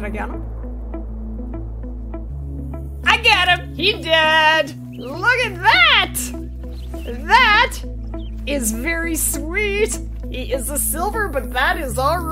Did I get him? I got him! He did! Look at that! That is very sweet. He is a silver, but that is alright.